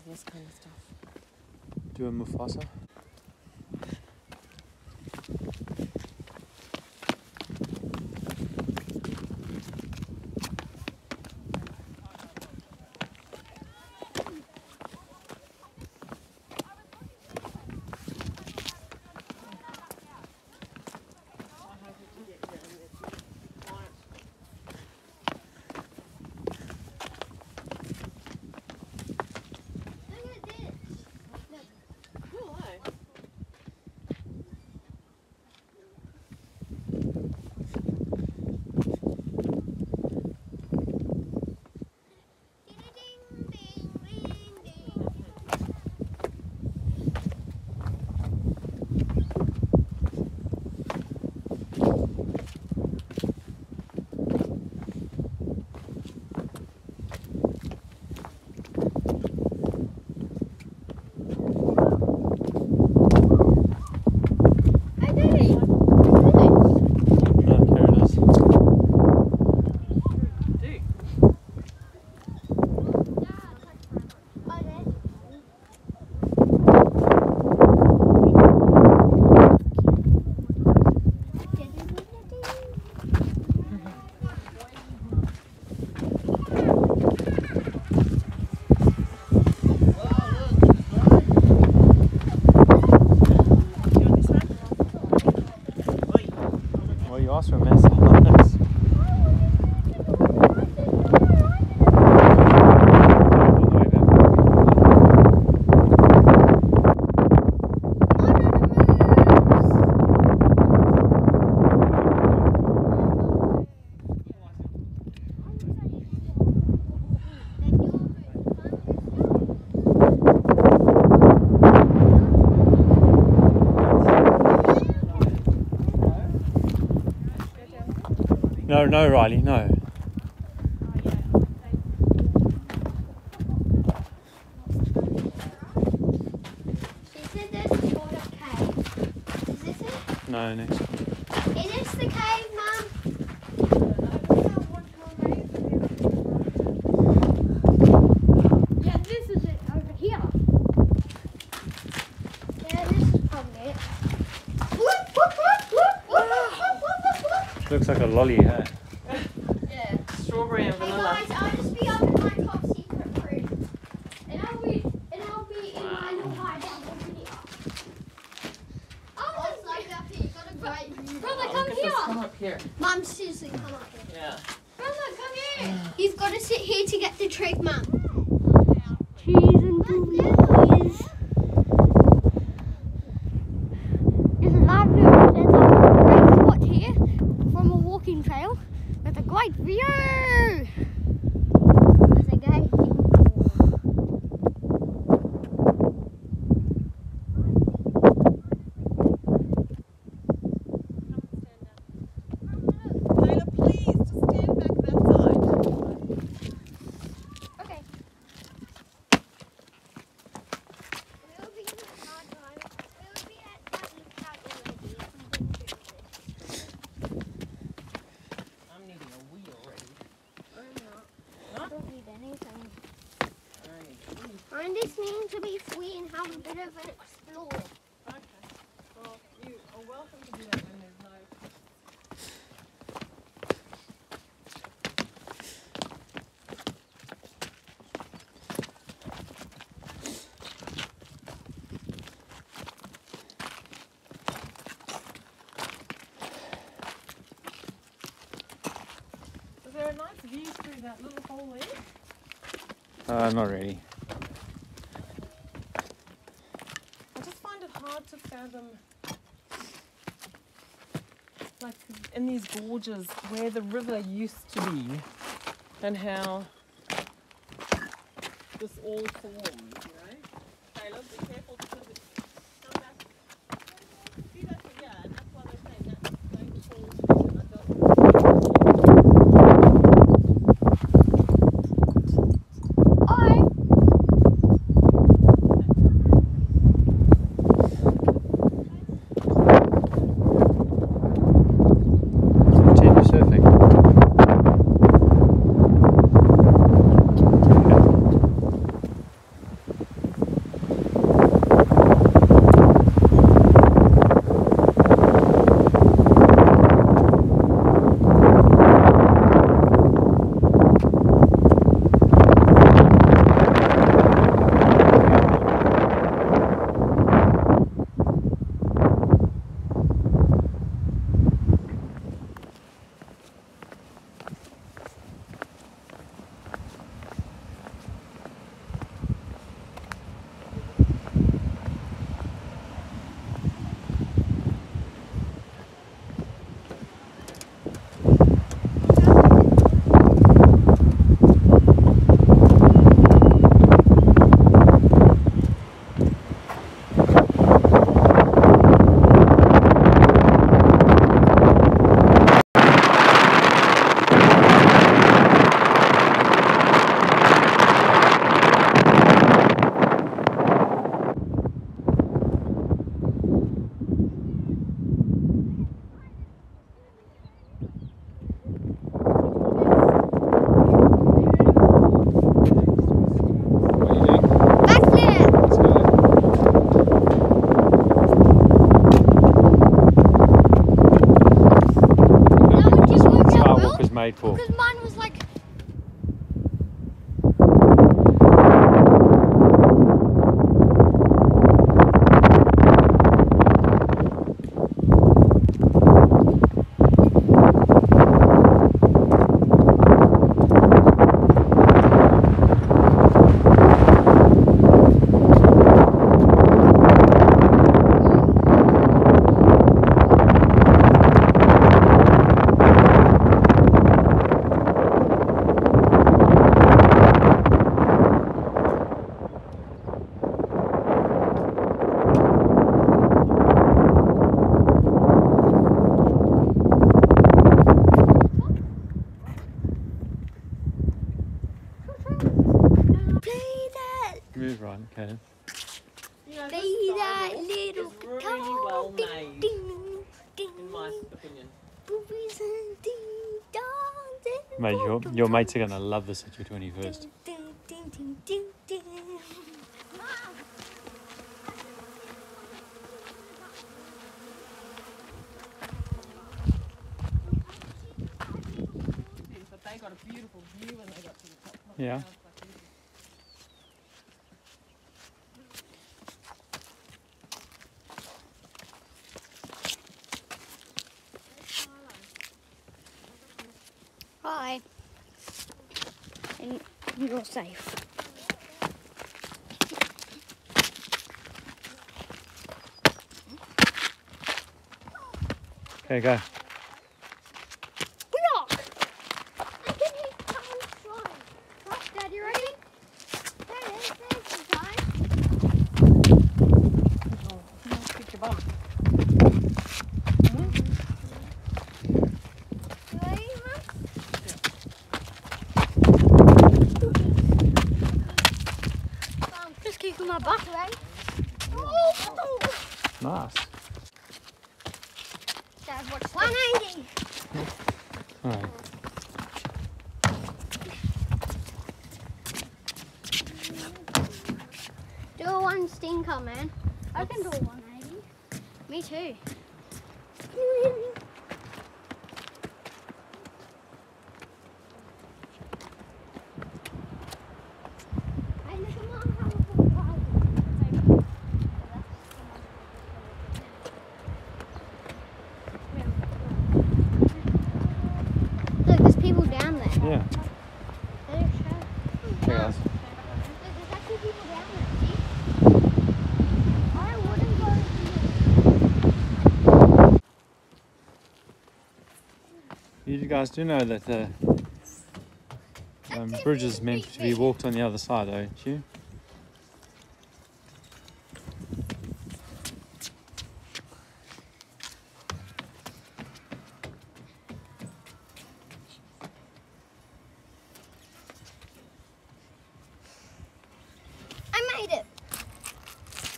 love this kind of stuff. Do a Mufasa? know next time. Is this the cave, Mum? Yeah, this is it over here. Yeah, this is probably it. Looks like a lolly, huh? yeah. Strawberry and vanilla. Hey guys, I'll just be up in my car. Here. Come up here. Mum, seriously, come up here. Yeah. Brother, come here. You've got to sit here to get the trick, Mum. Cheese and boobies. There's a lovely, there's a great spot here from a walking trail with a great view. There's a gate. Layla, please, just stand back that side. Okay. We'll be at hard time. We'll be at that lookout already. I'm needing a wee already. I don't need anything. Alright. I'm just needing to be free and have a bit of an explore. Okay. Well, you are welcome to do that when there's no. Is there a nice view through that little hole there? Uh, not really. I just find it hard to fathom, like in these gorges where the river used to be, and how this all formed. Because my Move okay. You know, play that little really guitar. well Ding, made, ding, ding. in my opinion. Boobies and ding dongs and Mate, your, your mates are going to love this at your 21st. Ding, ding, ding, ding, ding. But they got a beautiful view when they got to the top. Yeah. Sounds like it. Hi. And you're safe. Okay, go. We are. I can hear someone flying. Right, Dad, you ready? There it is. There's the time. Oh, nice picture bump. You ready, Mum? Um, kicking my? Oh, Nice. Dad, watch 180. Alright. Do a one stinker, man. I can do a 180. Me too. Hey, look at Mum, how a full ride. Look, there's people down there. Yeah. They don't show. Check out. Look, there's actually people down there. See? I wouldn't go to You guys do know that the um, bridge is meant to be walked on the other side, don't you? I made it.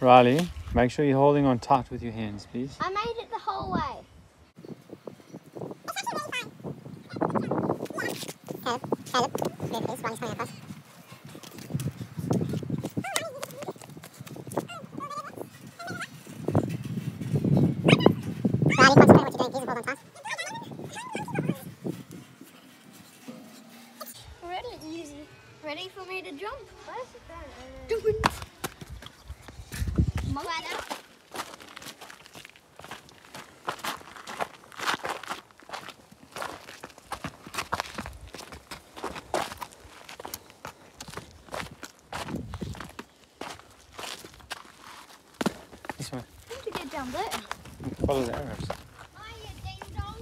Riley, make sure you're holding on tight with your hands, please. I made it the whole way. Really easy. Ready for me to jump? Jumping. Ladder. This way. I think you did down there. Follow the arrows. Hiya, ding dong.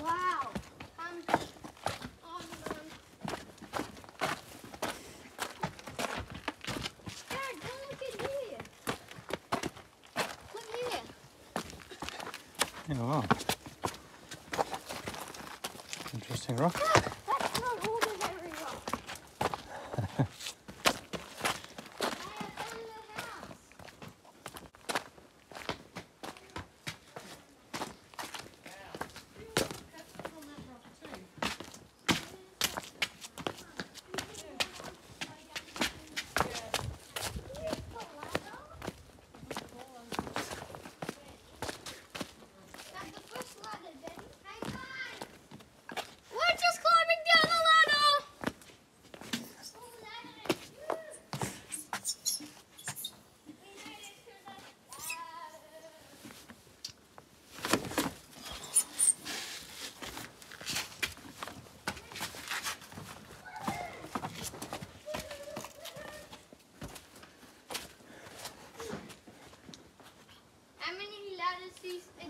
Wow. Um, on the... Dad, come look at here. Look here. Yeah, wow. Interesting rock.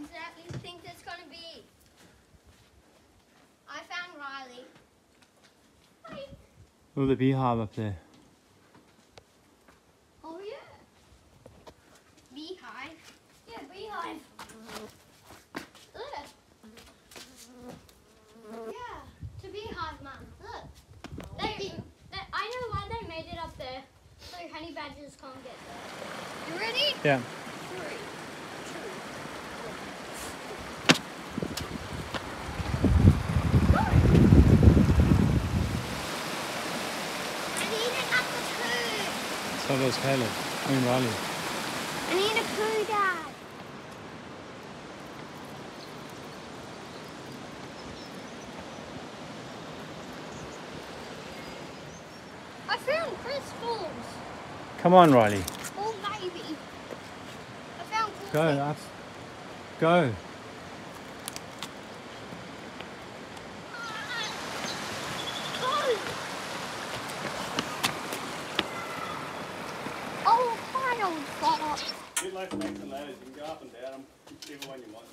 exactly think it's gonna be? I found Riley. Hi. Oh, the beehive up there. Oh yeah. Beehive. Yeah, beehive. Look. Yeah, it's a beehive, Mum. Look. They, they, I know why they made it up there. So honey badgers can't get there. You ready? Yeah. Three, two, I need another poo. So does Caleb. I mean Riley. I need a poo, Dad. I found crystals. Come on, Riley. Oh, maybe. I found crystals. Go up. Go. left back to ladders. You can go up and down them, whichever one you want.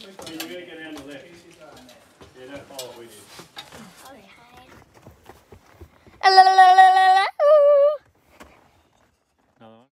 You've got to get down the left. Yeah, don't follow what we.